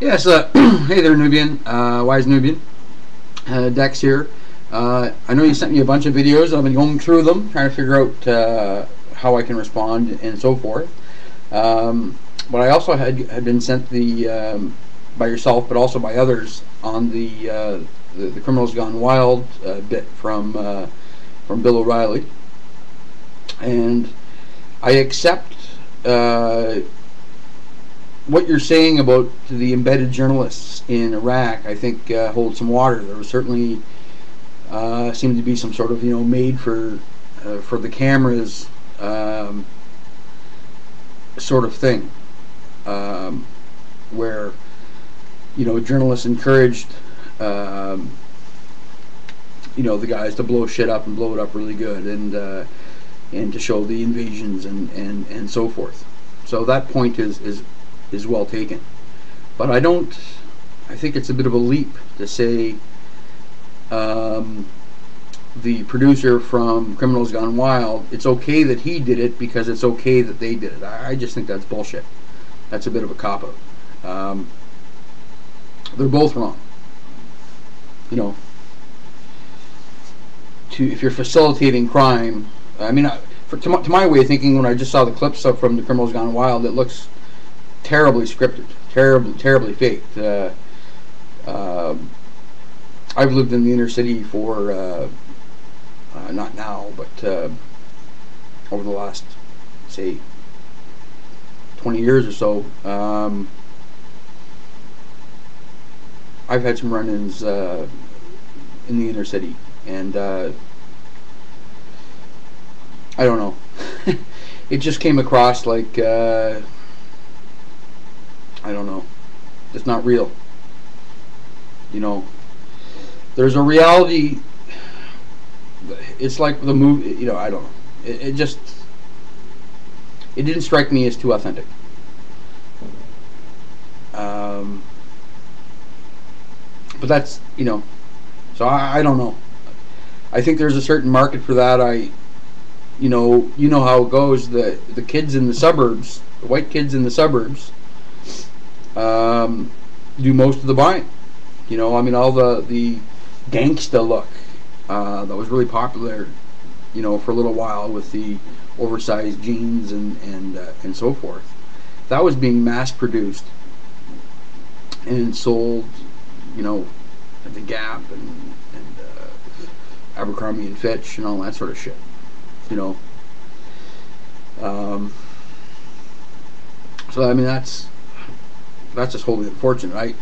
Yes, uh, hey there, Nubian. Uh, Wise Nubian. Uh, Dex here. Uh, I know you sent me a bunch of videos. I've been going through them, trying to figure out uh, how I can respond and so forth. Um, but I also had had been sent the um, by yourself, but also by others on the uh, the, the, criminals gone wild uh, bit from from Bill O'Reilly, and I accept what you're saying about the embedded journalists in Iraq. I think uh, holds some water. There was certainly uh, seemed to be some sort of you know made for for the cameras um, sort of thing, um, where you know journalists encouraged um, you know the guys to blow shit up and blow it up really good and uh, and to show the invasions and, and, and so forth. So that point is, is is well taken. But I don't I think it's a bit of a leap to say um, the producer from Criminals Gone Wild, it's okay that he did it because it's okay that they did it. I, I just think that's bullshit. That's a bit of a cop out. Um, they're both wrong. You know, to if you're facilitating crime, I mean, for, to, my, to my way of thinking, when I just saw the clips of from the Criminals Gone Wild, it looks terribly scripted, terribly, terribly faked. Uh, uh, I've lived in the inner city for uh, uh, not now, but uh, over the last, say, 20 years or so. Um, I've had some run-ins uh, in the inner city, and uh, I don't know. it just came across like I don't know. It's not real. You know, there's a reality. It's like the movie. You know, I don't know. It, it just it didn't strike me as too authentic. Um, but that's you know, so I, I don't know. I think there's a certain market for that. I, you know, you know how it goes. The the kids in the suburbs, the white kids in the suburbs, um, do most of the buying. You know, I mean, all the the gangsta look uh, that was really popular, you know, for a little while with the oversized jeans and and uh, and so forth. That was being mass produced and sold you know, at the Gap and, and uh, Abercrombie and Fitch and all that sort of shit. You know. Um, so I mean that's that's just wholly unfortunate. I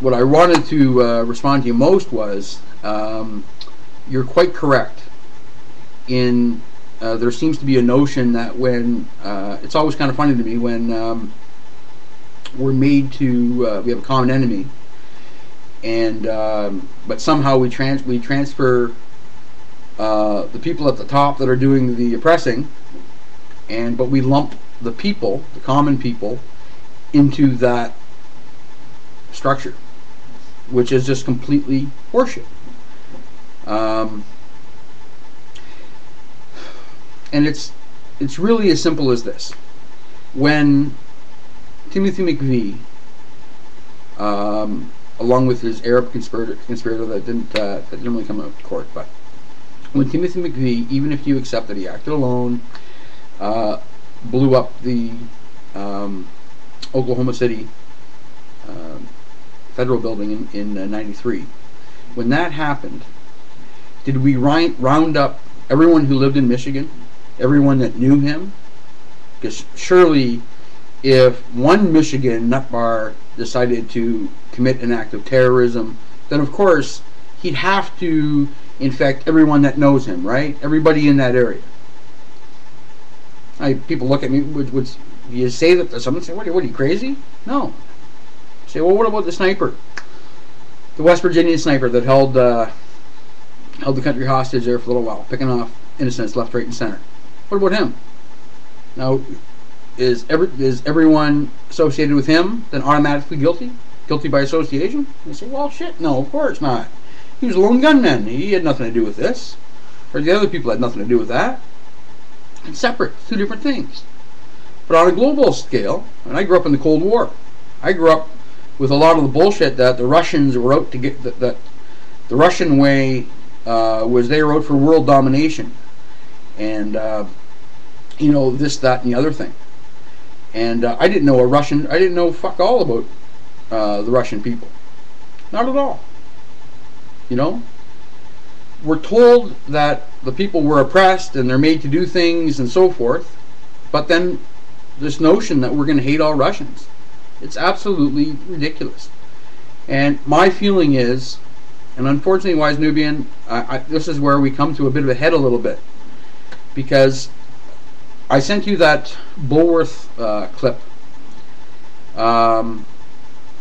what I wanted to uh, respond to you most was um, you're quite correct in uh, there seems to be a notion that when uh, it's always kind of funny to me when um, we're made to uh, we have a common enemy and um, but somehow we trans we transfer uh, the people at the top that are doing the oppressing, and but we lump the people, the common people, into that structure, which is just completely horseshit. Um, and it's it's really as simple as this: when Timothy McVeigh um, along with his Arab conspirator, conspirator that didn't uh, that didn't really come out to court. But when Timothy McVeigh, even if you accept that he acted alone, uh, blew up the um, Oklahoma City uh, federal building in in '93, uh, when that happened, did we round up everyone who lived in Michigan, everyone that knew him? Because surely, if one Michigan nut bar decided to commit an act of terrorism, then of course he'd have to infect everyone that knows him, right? Everybody in that area. I, people look at me, would, would you say that to someone? Say, what, what are you crazy? No. Say, well, what about the sniper? The West Virginia sniper that held uh, held the country hostage there for a little while, picking off innocents left, right, and center. What about him? Now, is every is everyone associated with him then automatically guilty? Guilty by association? They say, well, shit, no, of course not. He was a lone gunman. He had nothing to do with this. Or the other people had nothing to do with that. It's separate. two different things. But on a global scale, and I grew up in the Cold War. I grew up with a lot of the bullshit that the Russians were out to get that, that the Russian way uh, was they were out for world domination, and uh, you know this, that, and the other thing. And uh, I didn't know a Russian. I didn't know fuck all about uh, the Russian people. Not at all. You know, we're told that the people were oppressed and they're made to do things and so forth, but then this notion that we're going to hate all Russians. It's absolutely ridiculous. And my feeling is, and unfortunately, Wise Nubian, I, I, this is where we come to a bit of a head a little bit. Because I sent you that Bulworth uh, clip. Um,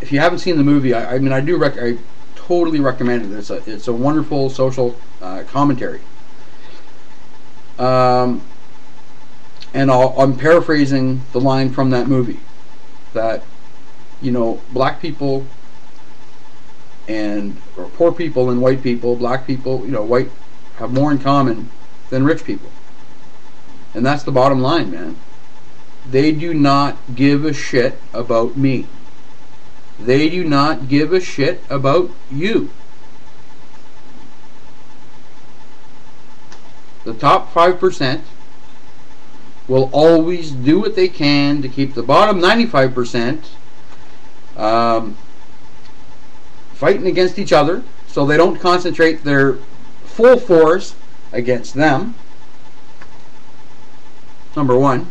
if you haven't seen the movie, I, I mean, I do rec- I totally recommend it. It's a, it's a wonderful social uh, commentary. Um, and i am paraphrasing the line from that movie that you know black people and or poor people and white people, black people, you know, white have more in common than rich people. And that's the bottom line, man. They do not give a shit about me. They do not give a shit about you. The top 5% will always do what they can to keep the bottom 95% um, fighting against each other so they don't concentrate their full force against them. Number one.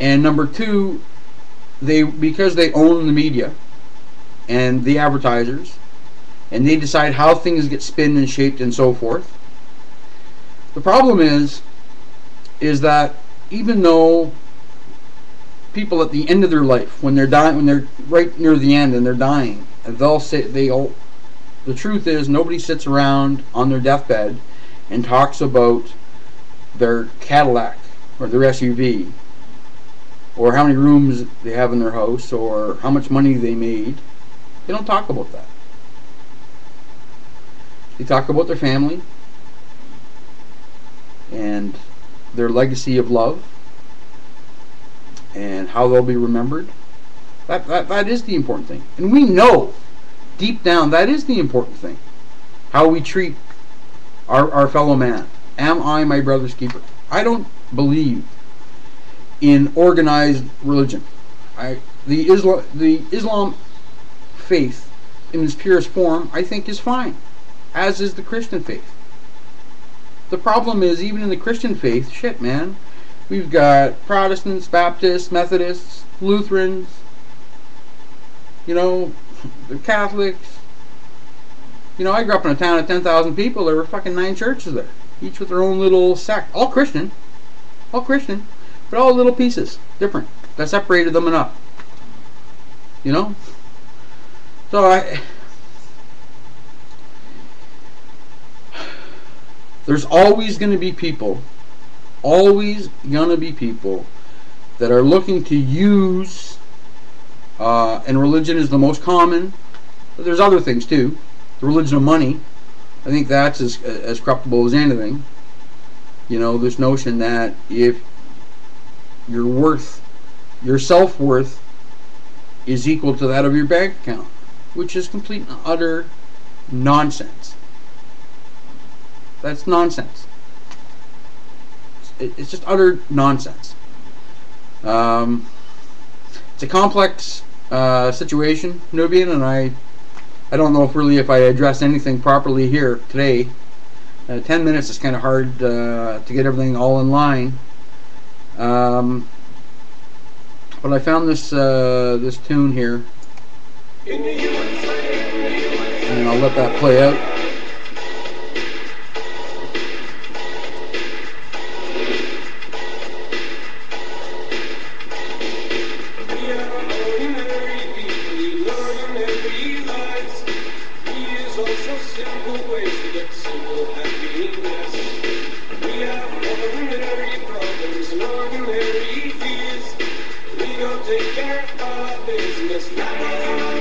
And number two, they because they own the media and the advertisers and they decide how things get spinned and shaped and so forth. The problem is is that even though people at the end of their life, when they're dying, when they're right near the end and they're dying, they'll say they all. The truth is, nobody sits around on their deathbed and talks about their Cadillac or their SUV or how many rooms they have in their house or how much money they made. They don't talk about that. They talk about their family and their legacy of love and how they'll be remembered. That, that, that is the important thing. And we know deep down that is the important thing. How we treat our, our fellow man. Am I my brother's keeper? I don't believe in organized religion. I, the, Islam, the Islam faith in its purest form, I think, is fine, as is the Christian faith. The problem is, even in the Christian faith, shit, man, we've got Protestants, Baptists, Methodists, Lutherans, you know, the Catholics. You know, I grew up in a town of 10,000 people. There were fucking nine churches there, each with their own little sect. All Christian. All Christian. But all little pieces. Different. That separated them enough. You know? So I There's always going to be people, always going to be people that are looking to use, uh, and religion is the most common, but there's other things too. The religion of money, I think that's as, as corruptible as anything. You know, this notion that if your worth, your self worth, is equal to that of your bank account, which is complete and utter nonsense. That's nonsense. It's just utter nonsense. Um, it's a complex uh, situation, Nubian, and I, I don't know if really if I address anything properly here today. Uh, Ten minutes is kind of hard uh, to get everything all in line. Um, but I found this uh, this tune here, and I'll let that play out. Peace.